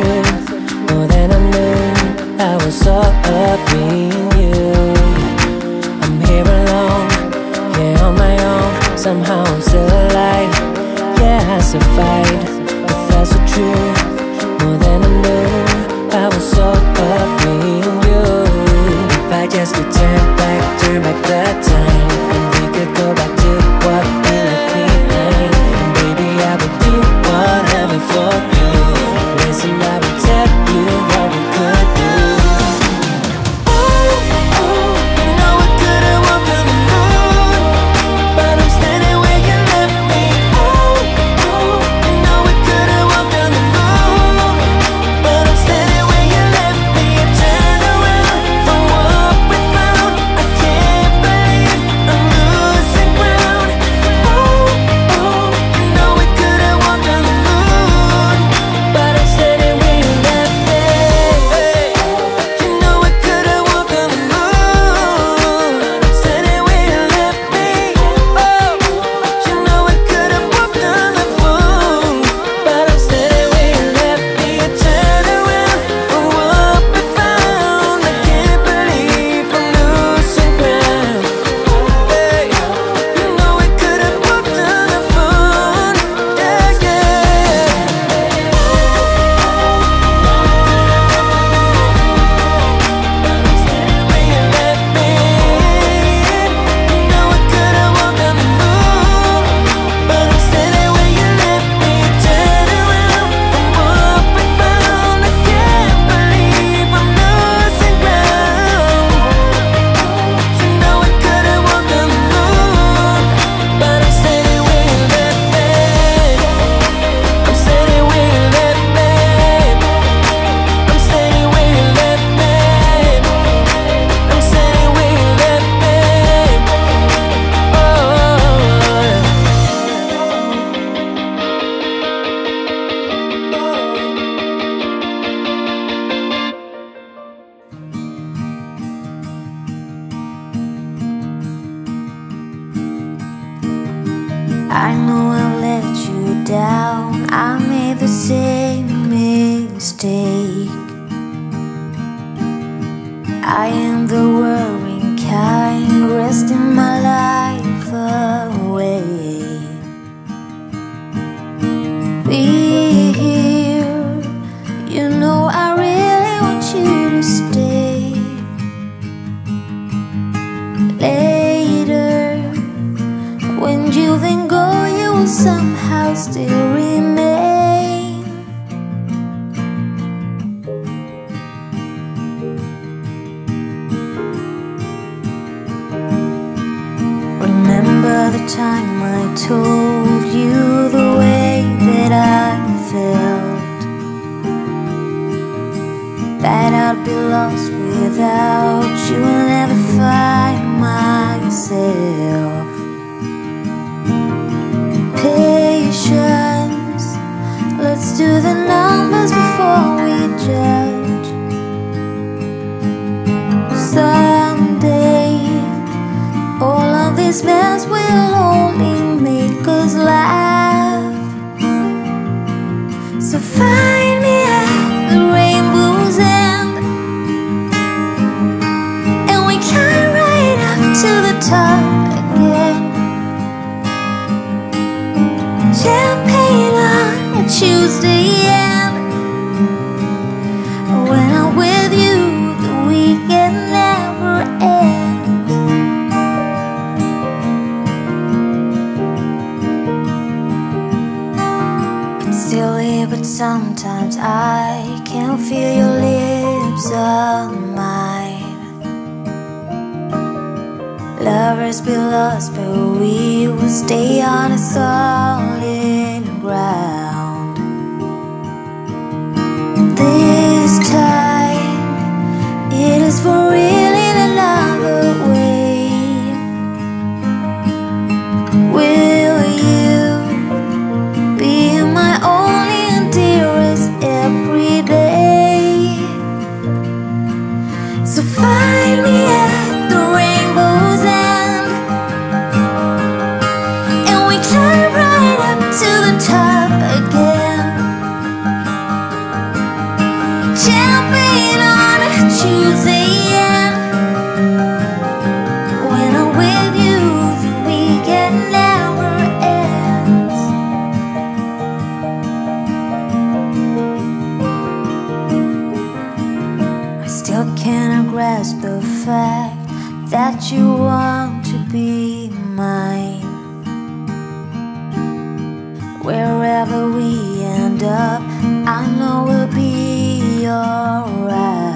true More than I knew I was so up in you. I'm here alone, yeah on my own. Somehow I'm still alive. Yeah I survived. in the worrying kind, wasting my life away. Be here, you know I really want you to stay. Later, when you then go, you will somehow still remain. time I told you the way that I felt. That I'd be lost without you and never find myself. Patience, let's do the numbers before we judge. Someday, all of these mess will Champagne on a Tuesday, and when I'm with you, the weekend never ends. It's silly, but sometimes I can feel your lips on Lovers be lost, but we will stay on a solid ground. This time, can I grasp the fact that you want to be mine? Wherever we end up, I know we'll be alright.